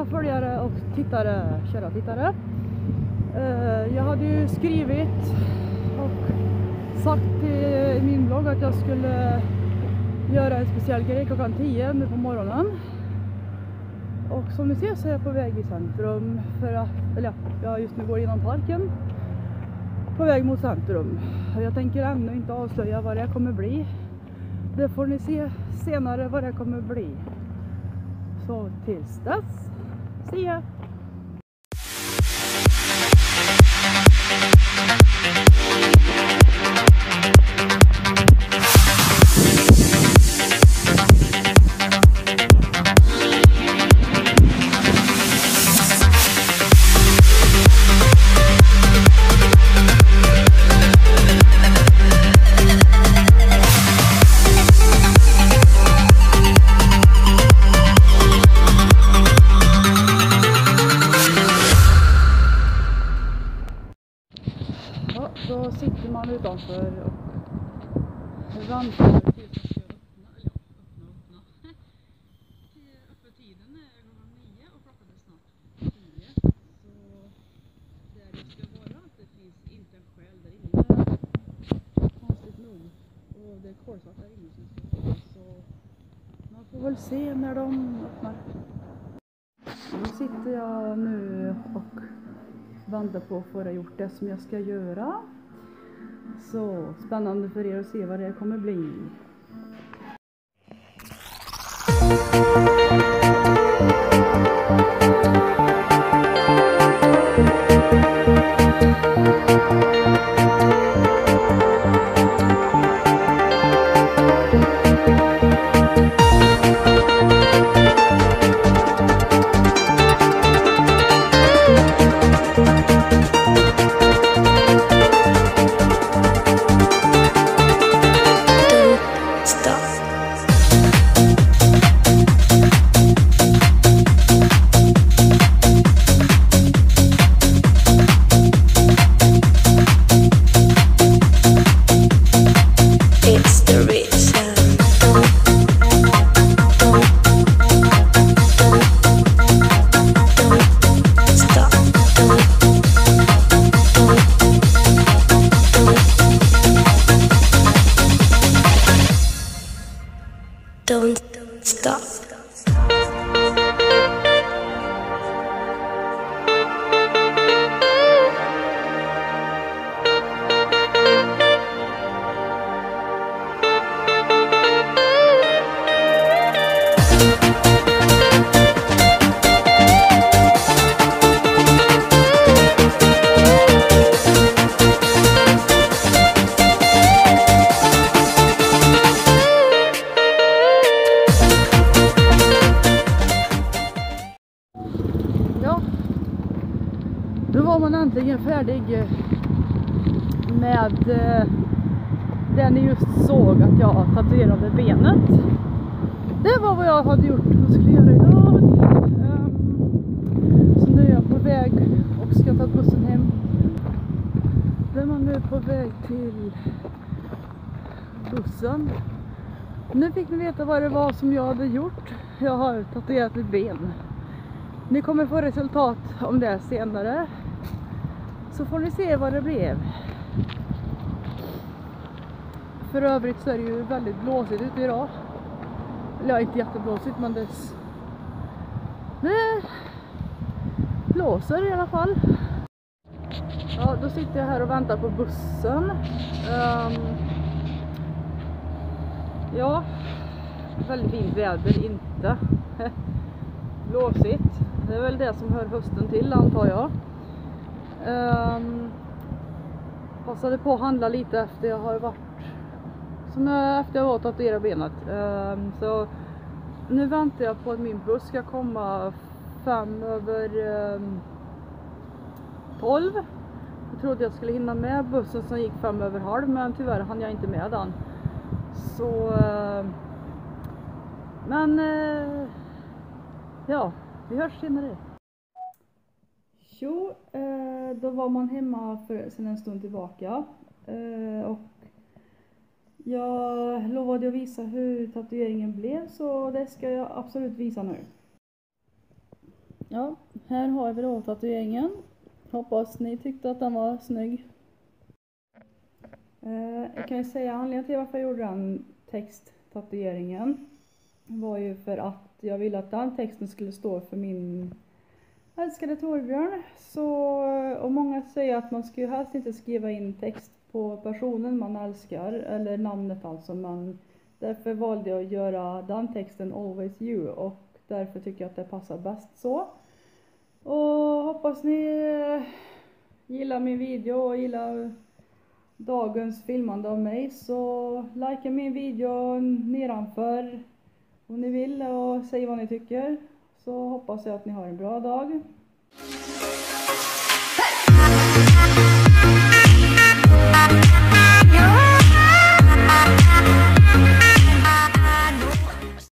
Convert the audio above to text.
mina följare och tittare, kära tittare. Eh, jag hade ju skrivit och sagt i min blogg att jag skulle göra en speciell grej klockan 10 nu på morgonen. Och som ni ser så är jag på väg i centrum för att, eller ja, jag just nu går genom parken på väg mot centrum. Jag tänker ännu inte avslöja vad det kommer bli. Det får ni se senare vad det kommer bli. Så tills dess, see ya! Nog. Och det är kolsvart där inne. Så man får väl se när de öppnar. Då sitter jag nu och väntar på att få gjort det som jag ska göra. Så spännande för er att se vad det kommer bli. Då var man äntligen färdig eh, med eh, den det ni just såg att jag tatuerade benet. Det var vad jag hade gjort och skulle göra idag. Ehm, så nu är jag på väg och ska ta bussen hem. Där är man nu på väg till bussen. Nu fick ni veta vad det var som jag hade gjort. Jag har tatuerat ett ben. Ni kommer få resultat om det senare. Så får ni se vad det blev. För övrigt så är det ju väldigt blåsigt ute idag. Eller ja, inte jätteblåsigt men det, blåser i alla fall. Ja, då sitter jag här och väntar på bussen. Um, ja, väldigt fint väder, inte blåsigt. Det är väl det som hör hösten till antar jag. Um, passade på att handla lite efter jag har varit som jag, efter jag har tatuerat benet. Um, så nu väntar jag på att min buss ska komma fem över um, tolv. Jag trodde jag skulle hinna med bussen som gick fem över halv men tyvärr hann jag inte med den. Så Uh, men Uh, ja, vi hörs senare. Jo, eh, då var man hemma för, sen en stund tillbaka. Eh, och jag lovade att visa hur tatueringen blev så det ska jag absolut visa nu. Ja, här har vi då tatueringen. Hoppas ni tyckte att den var snygg. Eh, jag kan ju säga anledningen till varför jag gjorde den texttatueringen var ju för att jag ville att den texten skulle stå för min älskade Torbjörn. Så, och många säger att man ska ju helst inte skriva in text på personen man älskar, eller namnet alltså, men därför valde jag att göra den texten Always You och därför tycker jag att det passar bäst så. Och hoppas ni eh, gillar min video och gillar dagens filmande av mig så likea min video nedanför om ni vill och säg vad ni tycker. Så hoppas jag att ni har en bra dag.